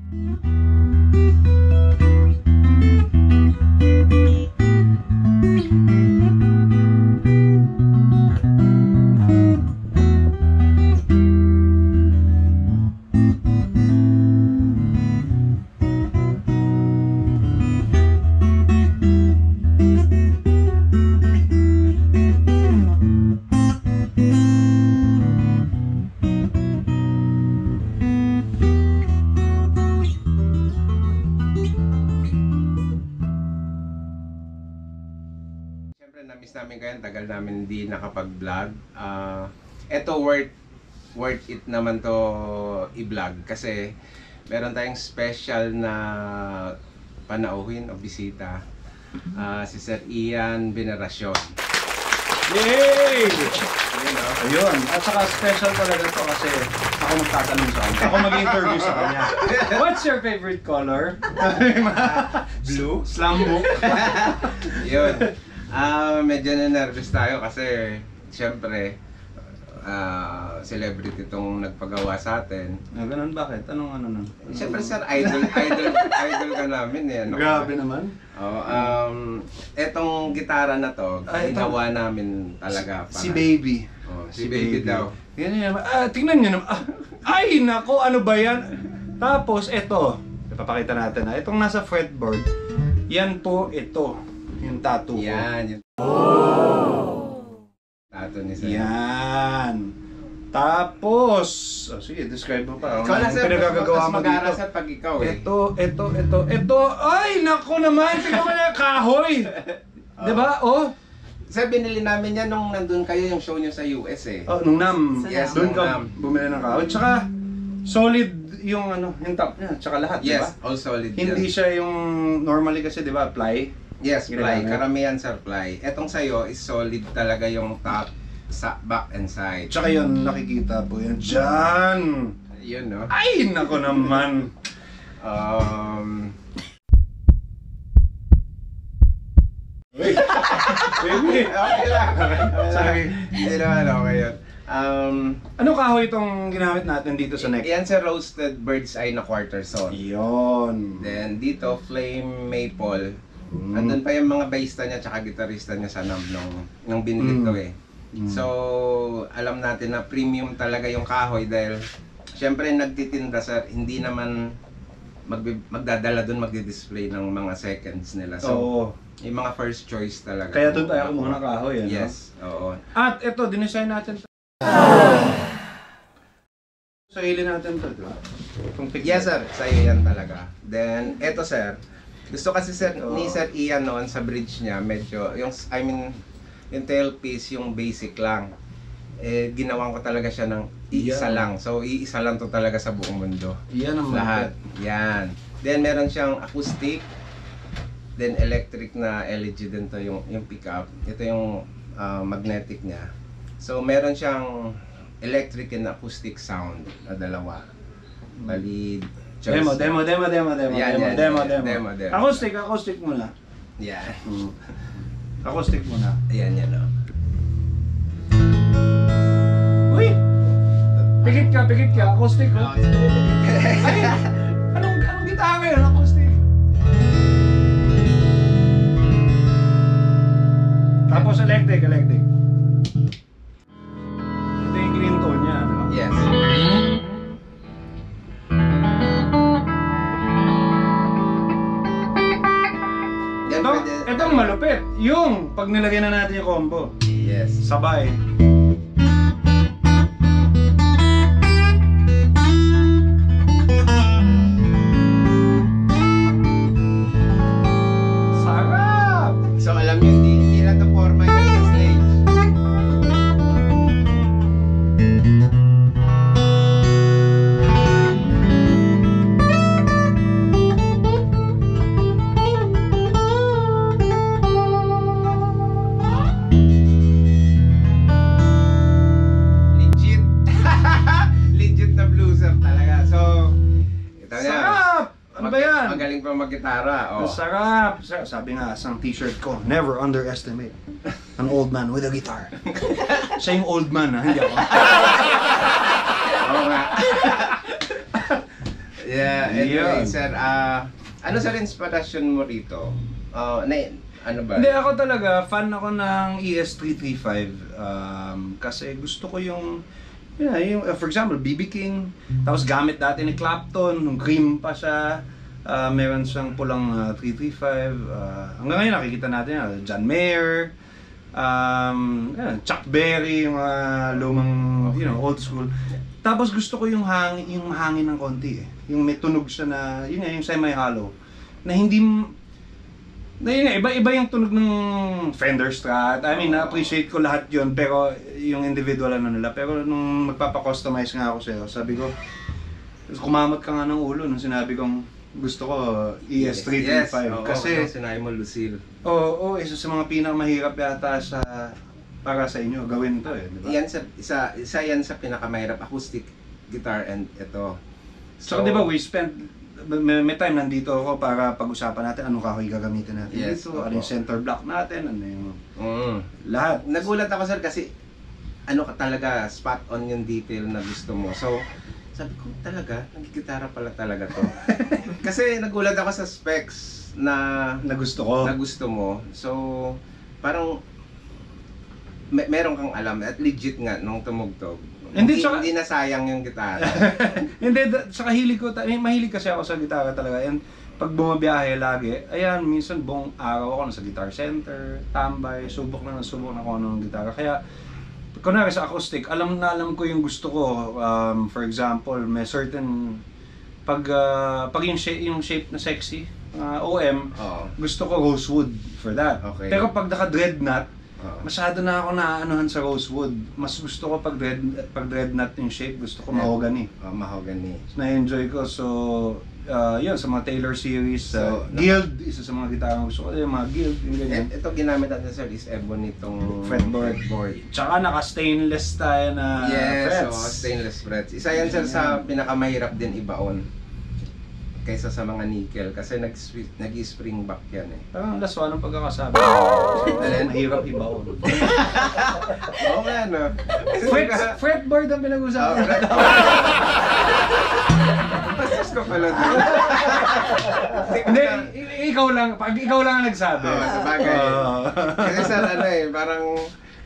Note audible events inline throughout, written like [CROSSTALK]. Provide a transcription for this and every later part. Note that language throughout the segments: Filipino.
Siyempre, namin kayo. Tagal namin hindi nakapag-vlog. Ah, eto worth worth it naman to i-vlog kasi meron tayong special na panauhin o bisita. Ah, si Sir Ian Veneracion. Yay! Ayun, oh. Ayun. At saka special talaga to kasi ako magtatanong sa kanya. Ako mag-interview sa kanya. [LAUGHS] What's your favorite color? [LAUGHS] Blue? Slam book. Yun. Ah, medyo na nervous tayo kasi syempre ah, celebrity itong nagpagawa sa atin. Ah, ganun bakit? Anong ano nun? Siyempre sir, idol, idol, idol ka namin eh. Ano Grabe naman. Oh, um, etong gitara na to, Ah, ginawa namin talaga para. Si Baby. Oh, si Baby daw. Tingnan niyo naman. Ah, tingnan niyo naman. Ah, ay, nako, ano ba yan? Tapos, ito. Ipapakita natin na. Itong nasa fretboard. Yan po, ito. Yung tattoo ko. Yan. Yung... Oh! Tato ni sir. Yan. Tapos, oh, sige, describe mo pa. Ikaw na Anong sir, pinagagagawa mas mo mag-aaral dito? sir pag ikaw eh. Ito, ito, ito, ito. Ay, nako naman. Tingnan mo na, kahoy. [LAUGHS] Di ba? Oh. Sir, binili namin yan nung nandun kayo yung show nyo sa US eh. Oh, nung nam. Yes, Doon nung ka nam. bumili ng kahoy. Tsaka, solid yung ano, yung top niya. Tsaka lahat, di ba? Yes, all solid Hindi yan. siya yung normally kasi, di ba, ply. Yes, fly. Ginagamit. Karamihan sir, fly. Etong sa'yo is solid talaga yung top, sa back and side. Tsaka yun, nakikita po yan. Diyan! Yun, no? Ay, nako naman. Um, Baby. okay lang. Sorry. Hindi naman, okay yun. Um, Ano kahoy itong ginamit natin dito sa neck? yan sa roasted bird's eye na quarter saw. Yun. Then dito, flame maple. Mm. Andun pa yung mga bassista niya tsaka gitarista niya sa NAM nung, nung binili Mm. ko eh. Mm. So, alam natin na premium talaga yung kahoy dahil syempre nagtitinda sa hindi naman magbi- magdadala doon magdi-display ng mga seconds nila. So, Oo. yung mga first choice talaga. Kaya doon tayo kumuha ng kahoy, ano? Yes, oo. At ito, dinesign natin to. Sa hili natin to, di ba? Itong picture. Yes sir, sa'yo yan talaga. Then, eto sir, gusto kasi sir, ni Sir Ian noon sa bridge niya, medyo, yung, I mean, yung tailpiece, yung basic lang. Eh, ginawan ko talaga siya ng iisa Yeah. lang. So, iisa lang to talaga sa buong mundo. Yan ang Lahat. Yan. Then, meron siyang acoustic. Then, electric na LED din to yung, yung pickup. Ito yung ah, magnetic niya. So, meron siyang electric and acoustic sound na dalawa. Bali, choice Demo, demo, demo, demo, demo, Yan, demo, yan, demo, yan. demo, Demo, demo. Acoustic, acoustic muna. Yan. Mm. Acoustic muna. Ayan, yan o. Uy! Pikit ka, pikit ka. Acoustic, oh. [LAUGHS] Ay! Anong, anong gitara yun? Acoustic. Tapos electric, electric. Pag nilagay na natin yung combo. Yes. Sabay. Mag-gitara. Oh. Ang sarap! Sarap. Sabi nga sa t-shirt ko, never underestimate an old man with a guitar. [LAUGHS] Siya yung old man ha, hindi ako. [LAUGHS] Oo nga. [LAUGHS] Yeah, anyway, Yun. sir, ah, ano sir inspirasyon mo rito? Ah, na, ano ba? Hindi, ako talaga, fan ako ng E ES335 um, kasi gusto ko yung, yun na, yung, uh, for example, BB King, tapos gamit dati ni Clapton, nung cream pa siya, uh, meron siyang pulang uh, 335, uh, hanggang ngayon nakikita natin yan, John Mayer, um, yan, Chuck Berry, yung mga lumang, you know, old school. Tapos gusto ko yung hangin, yung hangin ng konti eh. Yung may tunog siya na, yun nga, yung semi-hollow. Na hindi, na yun nga, iba-iba yung tunog ng Fender Strat. I mean, na-appreciate ko lahat yun, pero yung individual ano nila. Pero nung magpapa-customize nga ako sa'yo, sabi ko, kumamot ka nga ng ulo nung sinabi kong gusto ko E ES335. Yes, oo, kasi, oo, sinabi mo, Lucille. oo, oh, isa sa mga pinakamahirap yata sa para sa inyo gawin to eh, di ba? Yan sa, isa, isa yan sa pinakamahirap acoustic guitar and ito. So, di ba we spent may, may time nandito ako para pag-usapan natin anong kahoy gagamitin natin Yes, dito, ano yung center block natin, ano yung Mm. lahat. Nagulat ako sir kasi ano ka talaga spot on yung detail na gusto mo. So, sabi ko talaga, nagigitara pala talaga to. [LAUGHS] kasi nagulat ako sa specs na Na gusto ko. na gusto mo. So, parang me- meron kang alam at legit nga nung tumugtog. Hindi, Hindi, tsaka- hindi nasayang yung gitara. [LAUGHS] Hindi, da- sa kahilig ko, ta- eh, mahilig kasi ako sa gitara talaga. And pag bumabiyahe lagi, ayan, minsan buong araw ako nasa guitar center, tambay, subok na ng subok na ano ng gitara. Kaya, kunwari sa acoustic, alam na alam ko yung gusto ko. Um, for example, may certain, pag, ah, pag yung, shape, yung shape na sexy, ah, OM, Oo. gusto ko rosewood for that. Okay. Pero pag naka-dreadnought, Oo. masyado na ako naaanuhan sa rosewood. Mas gusto ko pag dread pag dreadnought yung shape, gusto ko mahogany. Oh, mahogany. Na-enjoy ko. So, uh, yun, sa mga Taylor series, uh, So, Guild, isa sa mga gitara gusto ko. Yung mga Guild, yung ganyan. Et, ito ginamit natin sir is ebony itong Fretboard. Tsaka naka-stainless tayo na Yes, frets. oh, stainless frets. Isa yan sir sa pinakamahirap din ibaon kaysa sa mga nickel kasi nag nag-spring back yan eh. Parang laswa ng pagkakasabi. [LAUGHS] Alin? Mahirap ibaon. [LAUGHS] Oo nga no. Fret, fretboard ang Oh, pinag-usapan. Bastos [LAUGHS] ko pala doon. [LAUGHS] Hindi, ikaw lang, pag ikaw lang ang nagsabi. Oo, sabagay. Oo. Kasi sir ano eh, parang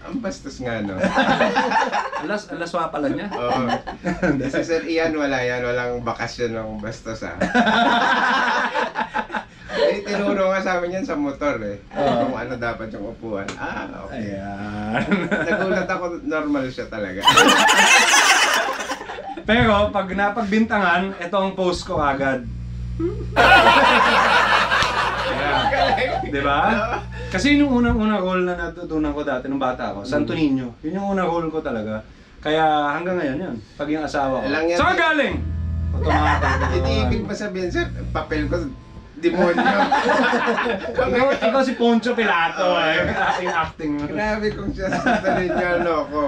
ang bastos nga no. [LAUGHS] alas, alaswa pala niya. Oo. Kasi sir Ian wala yan, walang bakasyon ng bastos ah. [LAUGHS] Eh, tinuro nga sa amin yan sa motor eh. Oo. Kung ano dapat yung upuan. Ah, okay. Ayan. Nagulat ako, normal siya talaga. Pero pag napagbintangan, ito ang post ko agad. Yeah. Di ba? Kasi yun yung unang-unang role na natutunan ko dati nung bata ako, Santo Niño. Yun yung unang role ko talaga. Kaya hanggang ngayon yun, pag yung asawa ko. Lang yan. Saan galing? Automatic. [LAUGHS] Hindi ibig pa sabihin, sir, papel ko, demonyo. [LAUGHS] ikaw, ikaw si Poncho Pilato eh. Yung acting mo. Grabe kung siya sa niya, ano ko.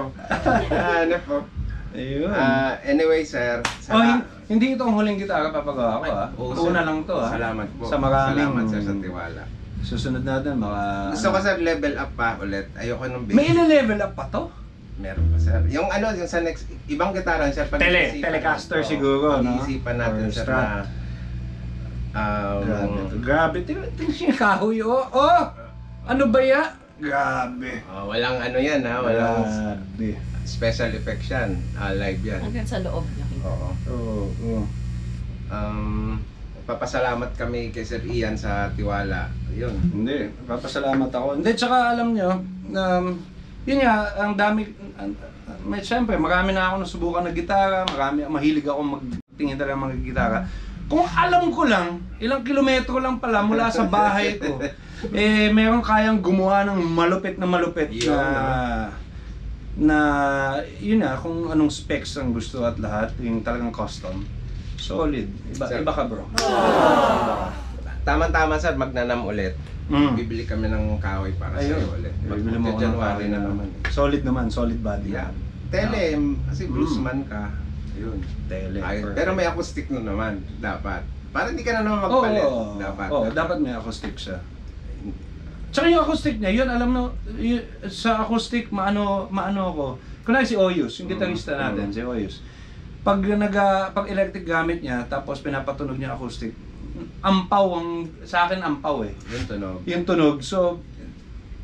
Ano po. Ayun. Ah, anyway, sir. oh, hin- hindi ito ang huling gitara papagawa ko ah. Oo, sir. Una lang to ah. Salamat po. Sa maraming Salamat sir sa tiwala. Susunod natin baka Gusto ko sir level up pa ulit. Ayoko nung May ile-level up pa to? Meron pa sir. Yung ano, yung sa next, ibang gitara sir. pag Tele, Telecaster natin, siguro, oo, no? Pag-iisipan natin Or sir Strat. na um, Grabe. Grabe. Tingnan yung kahoy. Oh, oh! Ano ba ya? Grabe. ah, walang ano yan ha, walang Grabe. Special effects yan. Ah, live yan. Hanggang sa loob niya. Oo. Oo. oo. Um, papasalamat kami kay Sir Ian sa tiwala. Yun. Hindi, papasalamat ako. Hindi, tsaka alam nyo, um, yun nga, ang dami, ang- may siyempre, marami na ako nasubukan na gitara, marami, mahilig ako magtingin talaga ng mga gitara. Kung alam ko lang, ilang kilometro lang pala mula sa bahay ko, [LAUGHS] eh, meron kayang gumawa ng malupit na malupit Yun, na, na, yun nga, kung anong specs ang gusto at lahat, yung talagang custom. Solid. Iba, Sir. iba ka bro. Tama-tama sir, magnanam ulit. Mm. Bibili kami ng kahoy para sa ulit. Bibili mo ako ng January na naman. Solid naman, solid body. Yeah. Tele, kasi Mm. bluesman ka. Ayun. Tele. Ay, pero may acoustic na naman, dapat. Para hindi ka na naman magpalit. oo, dapat. oo, dapat may acoustic siya. Tsaka yung acoustic niya, yun alam no, y- sa acoustic maano maano ako. Kunwari si Oyus, yung gitarista natin, mm. si Oyus. pag naga pag electric gamit niya tapos pinapatunog niya acoustic, ampaw ang sa akin ampaw eh. Yung tunog. Yung tunog. So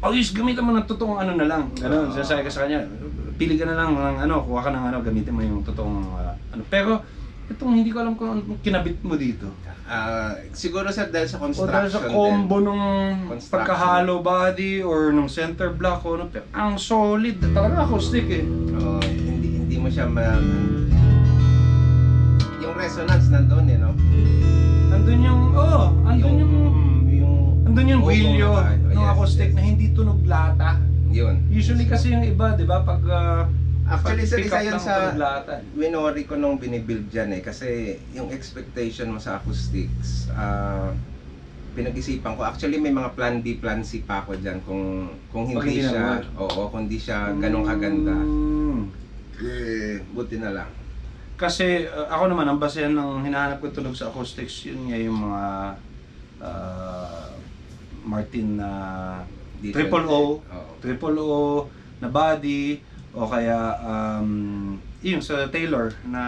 Ayos, gamitin mo ng totoong ano na lang. Ano, Oo. sasabi ka sa kanya, pili ka na lang ng ano, kuha ka ng ano, gamitin mo yung totoong ah, ano. Pero, itong hindi ko alam kung kinabit mo dito. Ah, siguro sa dahil sa O construction dahil sa combo din. nung Construction. pagka-hollow body or nung center block o ano, pero ang solid. Talaga acoustic eh. Oo, hindi hindi mo siya ma yung resonance nandoon eh, no? Andun yung, oh, andun yung, yung andun yung Oo, brilyo oo, ng yes, acoustic yes. na hindi tunog lata. yun. Usually kasi yung iba, di ba, pag ah, Actually, pag sa pick isa yun sa winori ko nung binibuild dyan eh kasi yung expectation mo sa acoustics ah pinag-isipan ko actually may mga plan B plan C pa ako dyan kung kung Pag hindi hindi siya oo kung hindi siya ganong kaganda Mm. eh buti na lang Kasi uh, ako naman, ang basehan ng hinahanap ko tunog sa acoustics, yun nga yung mga uh, Martin na D20. triple O, Oo. triple O na body, o kaya um, yung sa Taylor na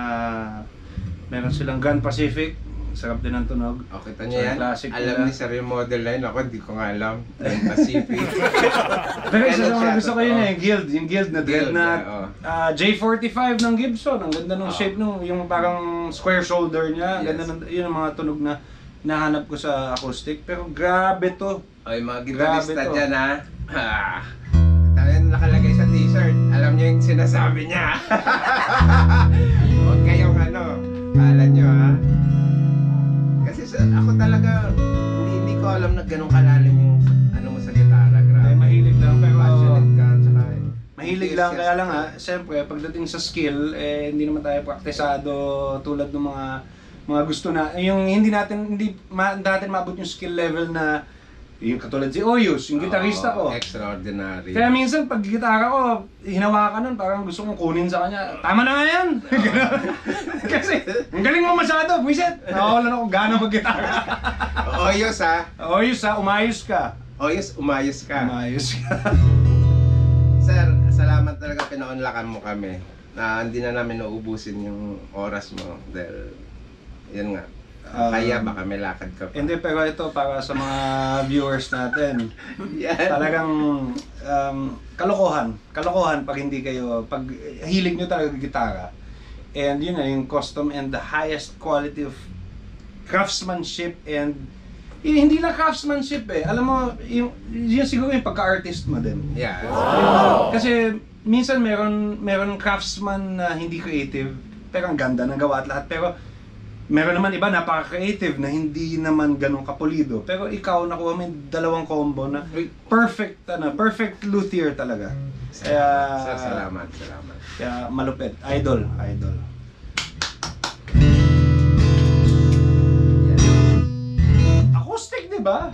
meron silang Gun Pacific, sarap din ang tunog. O, kita So, niyo yan? classic Alam ni Sir yung model line. Ako, di ko nga alam. Yung [LAUGHS] Pacific. Pero isa sa mga gusto ko yun totoo. eh, Guild, yung Guild na Guild, na yeah, oh. ah, J45 ng Gibson. Ang ganda ng Oh. shape nung yung parang square shoulder niya. Yes. Ganda ng, yun ang mga tunog na nahanap ko sa acoustic. Pero grabe to. Yung mga gitarista dyan, ha? Ah. Tayo na nakalagay sa t-shirt. Alam niyo yung sinasabi niya. [LAUGHS] Huwag kayong ano. Kala niyo, ha? Kasi sa, ako talaga, hindi, hindi ko alam na ganun kalalim yung ano mo sa gitara. Grabe. Ay, mahilig lang, pero- Passionate ka. Tsaka, Mahilig lang, kaya lang ha, siyempre pagdating sa skill, eh hindi naman tayo praktisado tulad ng mga mga gusto na, yung hindi natin, hindi ma, natin maabot yung skill level na yung katulad si Oyus, yung gitarista ko. Extraordinary. Kaya minsan pag gitara ko, hinawakan nun, parang gusto kong kunin sa kanya. Tama na nga yan! [LAUGHS] [LAUGHS] Kasi, ang galing mo masyado, buwisit! Nakawalan ako gana mag-gitara. [LAUGHS] Oyos, ha? Oyus ha, umayos ka. Oyos, umayos ka. Umayos ka. Sir, salamat talaga pinaunlakan mo kami. Na hindi na namin nauubusin yung oras mo dahil yun nga. Um, Kaya baka may lakad ka pa. Hindi, pero ito para sa mga [LAUGHS] viewers natin. Yan. Talagang um, kalokohan. Kalokohan pag hindi kayo, pag hilig nyo talaga gitara. And yun na, yung custom and the highest quality of craftsmanship and eh, hindi lang craftsmanship eh. Alam mo, yung, yun siguro yung pagka-artist mo din. Yeah. Kasi minsan meron meron craftsman na hindi creative, pero ang ganda ng gawa at lahat. Pero meron naman iba napaka-creative na hindi naman ganun kapulido. Pero ikaw nakuha mo yung dalawang combo na perfect ano, perfect luthier talaga. Kaya salamat, salamat. Kaya malupit. Idol, idol. Acoustic, 'di ba?